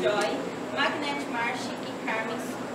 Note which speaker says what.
Speaker 1: Joy, Magnet Marsh e Carmen